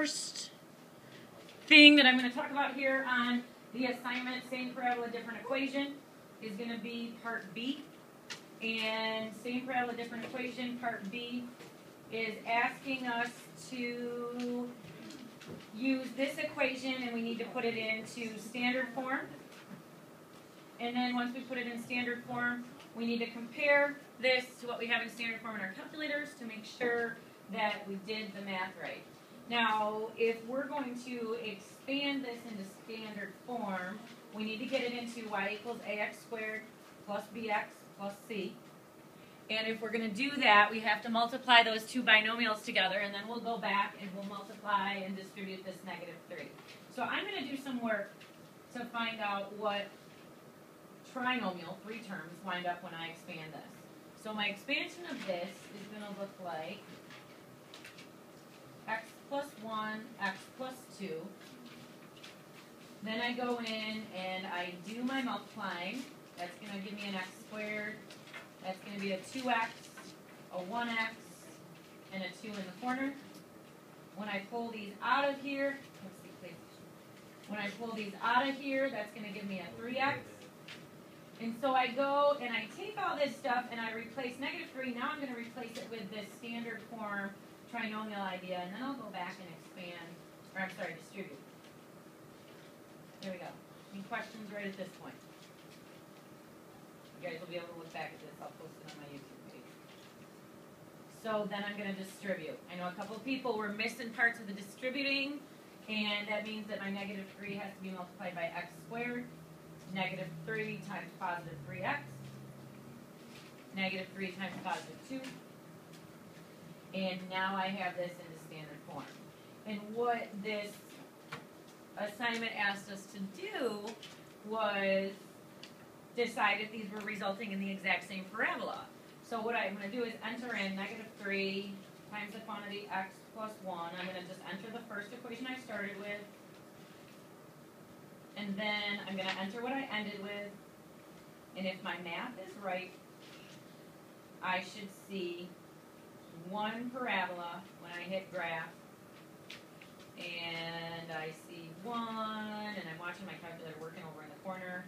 first thing that I'm going to talk about here on the assignment, same parabola, different equation, is going to be part B. And same parabola, different equation, part B, is asking us to use this equation and we need to put it into standard form. And then once we put it in standard form, we need to compare this to what we have in standard form in our calculators to make sure that we did the math right. Now, if we're going to expand this into standard form, we need to get it into y equals ax squared plus bx plus c. And if we're going to do that, we have to multiply those two binomials together, and then we'll go back and we'll multiply and distribute this negative 3. So I'm going to do some work to find out what trinomial, three terms, wind up when I expand this. So my expansion of this is going to look like 1, x plus 2. Then I go in and I do my multiplying. That's going to give me an x squared. That's going to be a 2x, a 1x, and a 2 in the corner. When I pull these out of here. When I pull these out of here, that's going to give me a 3x. And so I go and I take all this stuff and I replace negative 3. Now I'm going to replace it with this standard form trinomial idea, and then I'll go back and expand, or I'm sorry, distribute. There we go. Any questions right at this point? You guys will be able to look back at this. I'll post it on my YouTube page. So then I'm going to distribute. I know a couple people were missing parts of the distributing, and that means that my negative 3 has to be multiplied by x squared. Negative 3 times positive 3x. Negative 3 times positive 2 and now I have this in the standard form. And what this assignment asked us to do was decide if these were resulting in the exact same parabola. So what I'm going to do is enter in negative 3 times the quantity x plus 1. I'm going to just enter the first equation I started with. And then I'm going to enter what I ended with. And if my math is right, I should see one parabola when I hit graph, and I see one, and I'm watching my calculator working over in the corner,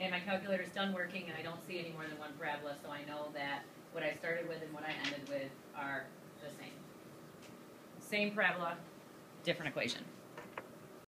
and my calculator's done working, and I don't see any more than one parabola, so I know that what I started with and what I ended with are the same. Same parabola, different equation.